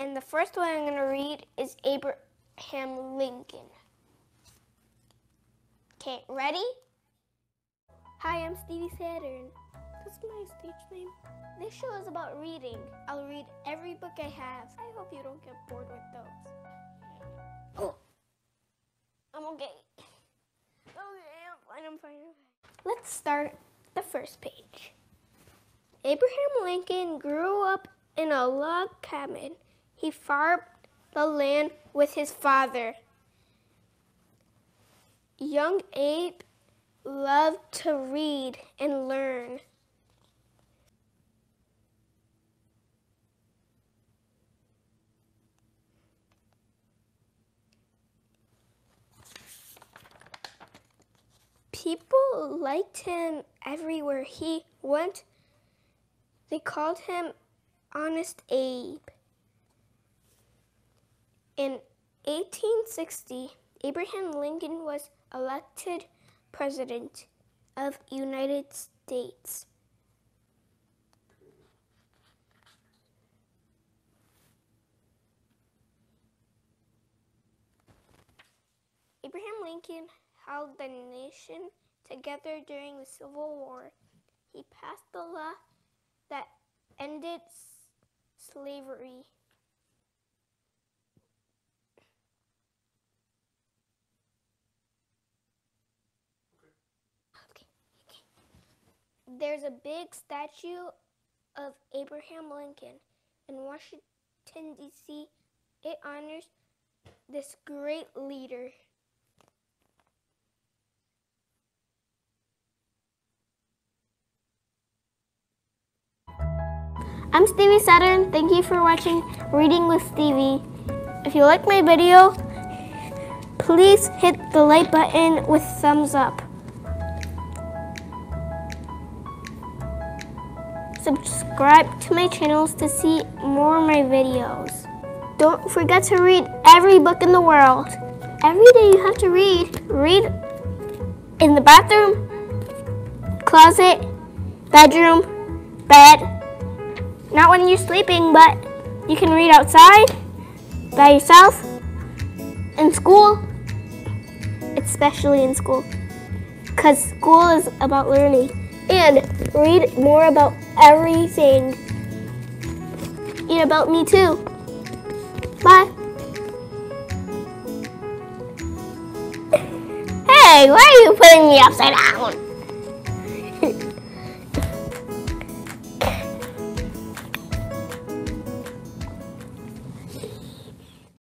And the first one I'm going to read is Abraham Lincoln. Okay, ready? Hi, I'm Stevie Saturn. That's my stage name. This show is about reading. I'll read every book I have. I hope you don't get bored with those. Oh, I'm okay. Okay, I'm fine, I'm fine, I'm fine. Let's start the first page. Abraham Lincoln grew up in a log cabin. He farmed the land with his father. Young Abe loved to read and learn. People liked him everywhere he went. They called him Honest Abe. In 1860, Abraham Lincoln was elected President of United States. Abraham Lincoln held the nation together during the Civil War. He passed the law that ended slavery. There's a big statue of Abraham Lincoln in Washington, D.C. It honors this great leader. I'm Stevie Saturn. Thank you for watching Reading with Stevie. If you like my video, please hit the like button with thumbs up. Subscribe to my channels to see more of my videos. Don't forget to read every book in the world. Every day you have to read. Read in the bathroom, closet, bedroom, bed, not when you're sleeping, but you can read outside, by yourself, in school, especially in school. Because school is about learning. And read more about everything. And about me too. Bye. Hey, why are you putting me upside down?